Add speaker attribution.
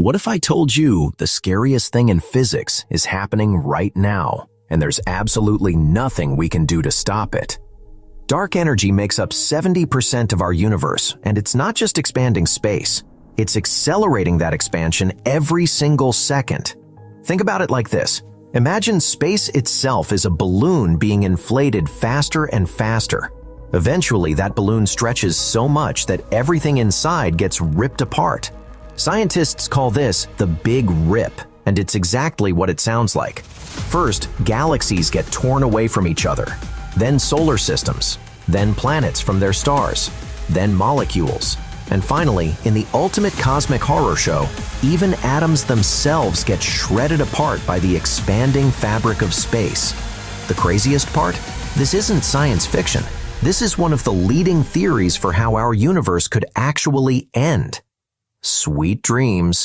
Speaker 1: What if I told you the scariest thing in physics is happening right now, and there's absolutely nothing we can do to stop it? Dark energy makes up 70% of our universe, and it's not just expanding space. It's accelerating that expansion every single second. Think about it like this. Imagine space itself is a balloon being inflated faster and faster. Eventually, that balloon stretches so much that everything inside gets ripped apart. Scientists call this the Big Rip, and it's exactly what it sounds like. First, galaxies get torn away from each other, then solar systems, then planets from their stars, then molecules, and finally, in the ultimate cosmic horror show, even atoms themselves get shredded apart by the expanding fabric of space. The craziest part? This isn't science fiction. This is one of the leading theories for how our universe could actually end. Sweet dreams.